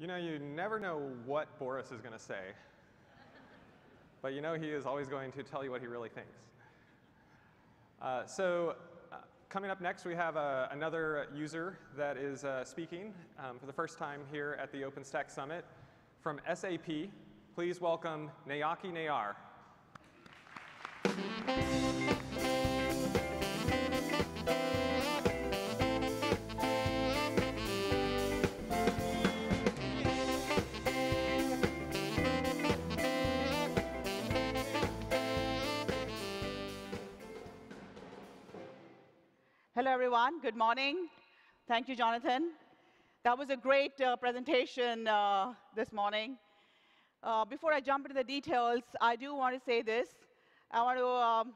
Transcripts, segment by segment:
You know, you never know what Boris is going to say, but you know he is always going to tell you what he really thinks. Uh, so, uh, coming up next, we have uh, another user that is uh, speaking um, for the first time here at the OpenStack Summit from SAP. Please welcome Nayaki Nayyar. Hello, everyone. Good morning. Thank you, Jonathan. That was a great uh, presentation uh, this morning. Uh, before I jump into the details, I do want to say this. I want to um,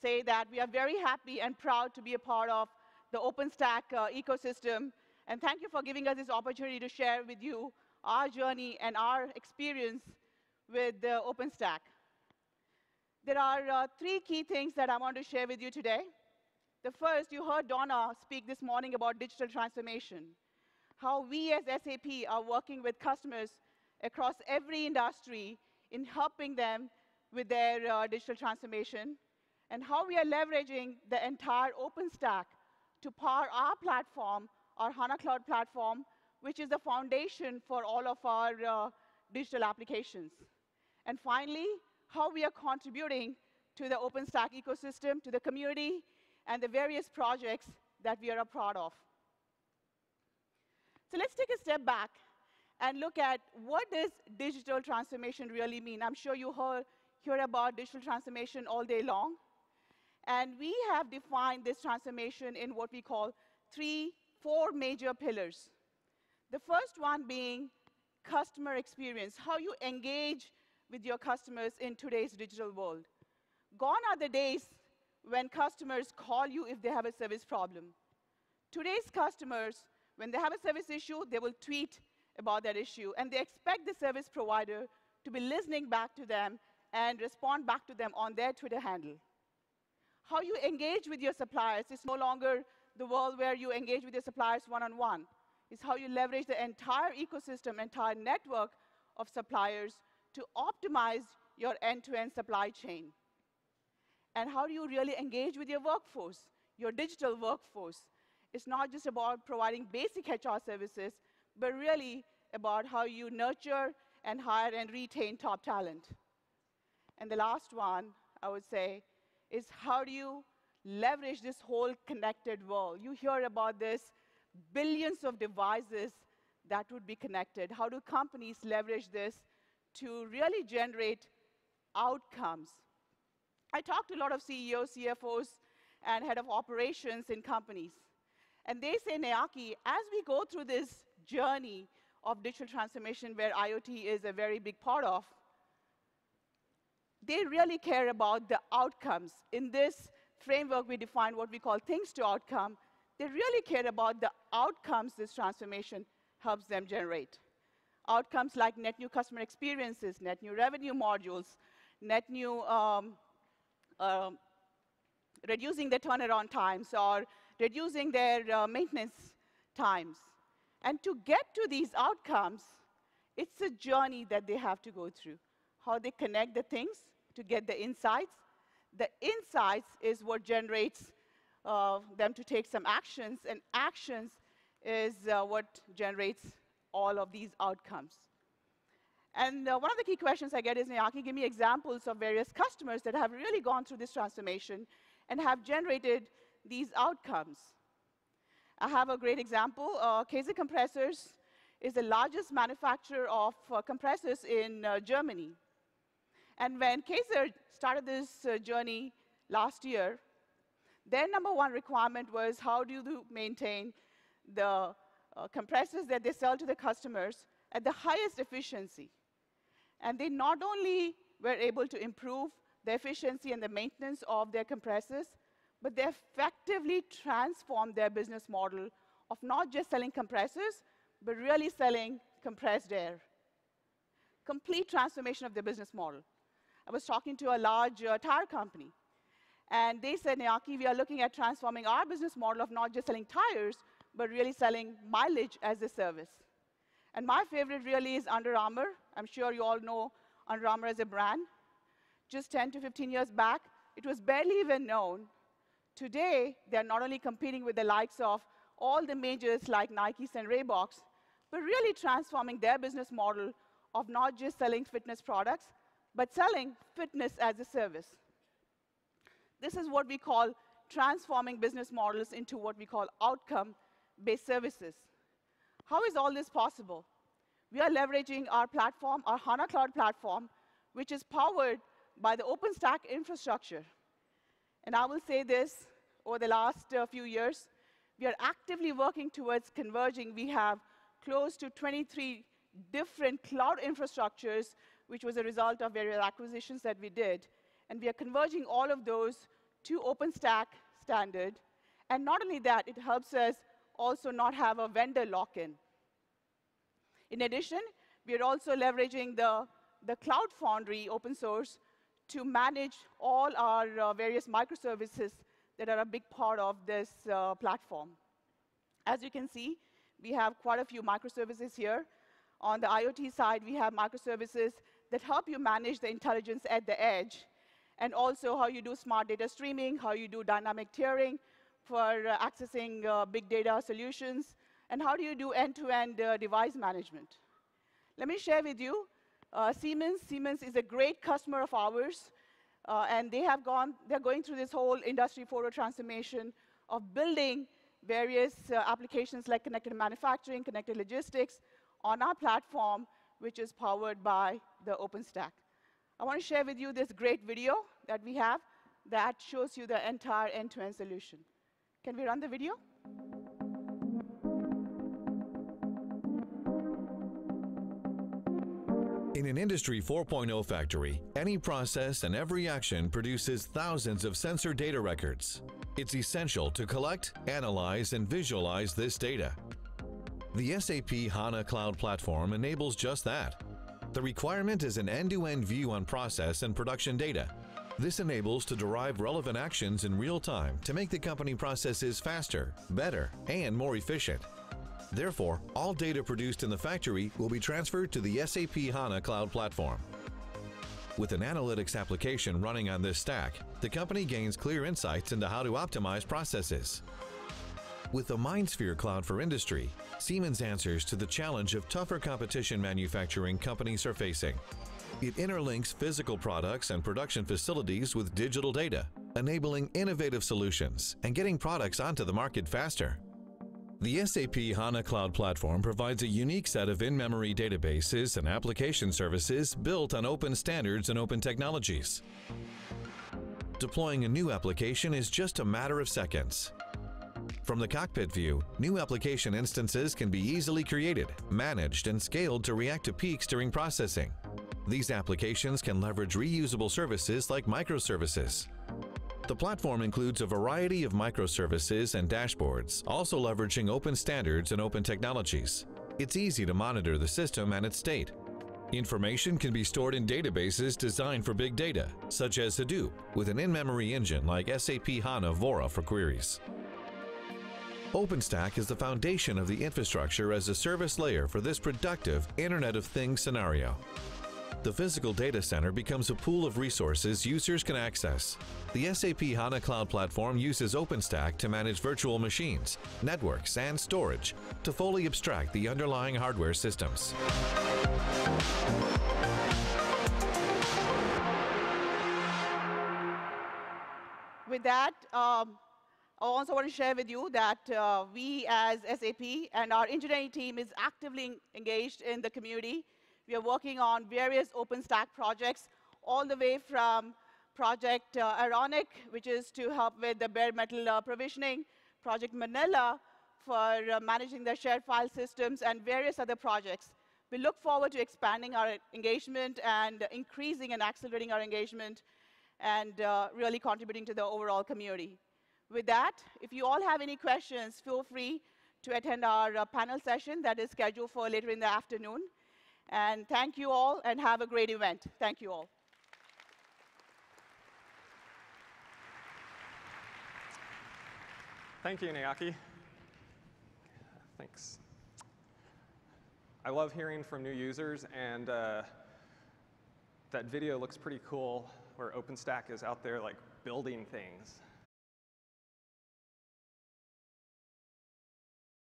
say that we are very happy and proud to be a part of the OpenStack uh, ecosystem. And thank you for giving us this opportunity to share with you our journey and our experience with the OpenStack. There are uh, three key things that I want to share with you today. The first, you heard Donna speak this morning about digital transformation, how we as SAP are working with customers across every industry in helping them with their uh, digital transformation, and how we are leveraging the entire OpenStack to power our platform, our HANA Cloud platform, which is the foundation for all of our uh, digital applications. And finally, how we are contributing to the OpenStack ecosystem, to the community, and the various projects that we are a part of. So let's take a step back and look at what does digital transformation really mean. I'm sure you heard, hear about digital transformation all day long. And we have defined this transformation in what we call three, four major pillars. The first one being customer experience, how you engage with your customers in today's digital world. Gone are the days when customers call you if they have a service problem. Today's customers, when they have a service issue, they will tweet about that issue, and they expect the service provider to be listening back to them and respond back to them on their Twitter handle. How you engage with your suppliers is no longer the world where you engage with your suppliers one-on-one. -on -one. It's how you leverage the entire ecosystem, entire network of suppliers to optimize your end-to-end -end supply chain. And how do you really engage with your workforce, your digital workforce? It's not just about providing basic HR services, but really about how you nurture and hire and retain top talent. And the last one, I would say, is how do you leverage this whole connected world? You hear about this billions of devices that would be connected. How do companies leverage this to really generate outcomes I talked to a lot of CEOs, CFOs, and head of operations in companies. And they say, Nayaki, as we go through this journey of digital transformation where IoT is a very big part of, they really care about the outcomes. In this framework, we define what we call things to outcome. They really care about the outcomes this transformation helps them generate. Outcomes like net new customer experiences, net new revenue modules, net new um, um, reducing their turnaround times or reducing their uh, maintenance times. And to get to these outcomes, it's a journey that they have to go through. How they connect the things to get the insights. The insights is what generates uh, them to take some actions, and actions is uh, what generates all of these outcomes. And uh, one of the key questions I get is, Nayaki, give me examples of various customers that have really gone through this transformation and have generated these outcomes. I have a great example. Uh, Kaeser Compressors is the largest manufacturer of uh, compressors in uh, Germany. And when Kaeser started this uh, journey last year, their number one requirement was how do you maintain the uh, compressors that they sell to the customers at the highest efficiency. And they not only were able to improve the efficiency and the maintenance of their compressors, but they effectively transformed their business model of not just selling compressors, but really selling compressed air. Complete transformation of their business model. I was talking to a large uh, tire company, and they said, Nayaki, we are looking at transforming our business model of not just selling tires, but really selling mileage as a service. And my favorite really is Under Armour. I'm sure you all know Armour as a brand. Just 10 to 15 years back, it was barely even known. Today, they're not only competing with the likes of all the majors like Nikes and Reeboks, but really transforming their business model of not just selling fitness products, but selling fitness as a service. This is what we call transforming business models into what we call outcome-based services. How is all this possible? We are leveraging our platform, our HANA Cloud platform, which is powered by the OpenStack infrastructure. And I will say this, over the last uh, few years, we are actively working towards converging. We have close to 23 different cloud infrastructures, which was a result of various acquisitions that we did. And we are converging all of those to OpenStack standard. And not only that, it helps us also not have a vendor lock-in. In addition, we are also leveraging the, the Cloud Foundry open source to manage all our uh, various microservices that are a big part of this uh, platform. As you can see, we have quite a few microservices here. On the IoT side, we have microservices that help you manage the intelligence at the edge, and also how you do smart data streaming, how you do dynamic tiering for uh, accessing uh, big data solutions, and how do you do end-to-end -end, uh, device management. Let me share with you uh, Siemens. Siemens is a great customer of ours, uh, and they have gone, they're going through this whole Industry 4.0 transformation of building various uh, applications like connected manufacturing, connected logistics on our platform, which is powered by the OpenStack. I want to share with you this great video that we have that shows you the entire end-to-end -end solution. Can we run the video? In an Industry 4.0 factory, any process and every action produces thousands of sensor data records. It's essential to collect, analyze, and visualize this data. The SAP HANA Cloud Platform enables just that. The requirement is an end-to-end -end view on process and production data. This enables to derive relevant actions in real time to make the company processes faster, better, and more efficient. Therefore, all data produced in the factory will be transferred to the SAP HANA Cloud Platform. With an analytics application running on this stack, the company gains clear insights into how to optimize processes. With the MindSphere Cloud for Industry, Siemens answers to the challenge of tougher competition manufacturing companies are facing. It interlinks physical products and production facilities with digital data, enabling innovative solutions and getting products onto the market faster. The SAP HANA Cloud Platform provides a unique set of in-memory databases and application services built on open standards and open technologies. Deploying a new application is just a matter of seconds. From the cockpit view, new application instances can be easily created, managed, and scaled to react to peaks during processing. These applications can leverage reusable services like microservices. The platform includes a variety of microservices and dashboards, also leveraging open standards and open technologies. It's easy to monitor the system and its state. Information can be stored in databases designed for big data, such as Hadoop, with an in-memory engine like SAP HANA Vora for queries. OpenStack is the foundation of the infrastructure as a service layer for this productive Internet of Things scenario. The physical data center becomes a pool of resources users can access. The SAP HANA Cloud Platform uses OpenStack to manage virtual machines, networks, and storage to fully abstract the underlying hardware systems. With that, um, I also want to share with you that uh, we as SAP and our engineering team is actively engaged in the community we are working on various OpenStack projects, all the way from Project uh, Ironic, which is to help with the bare metal uh, provisioning, Project Manila for uh, managing the shared file systems, and various other projects. We look forward to expanding our engagement and increasing and accelerating our engagement and uh, really contributing to the overall community. With that, if you all have any questions, feel free to attend our uh, panel session that is scheduled for later in the afternoon. And thank you all, and have a great event. Thank you all. Thank you, Nayaki. Thanks. I love hearing from new users, and uh, that video looks pretty cool where OpenStack is out there like building things.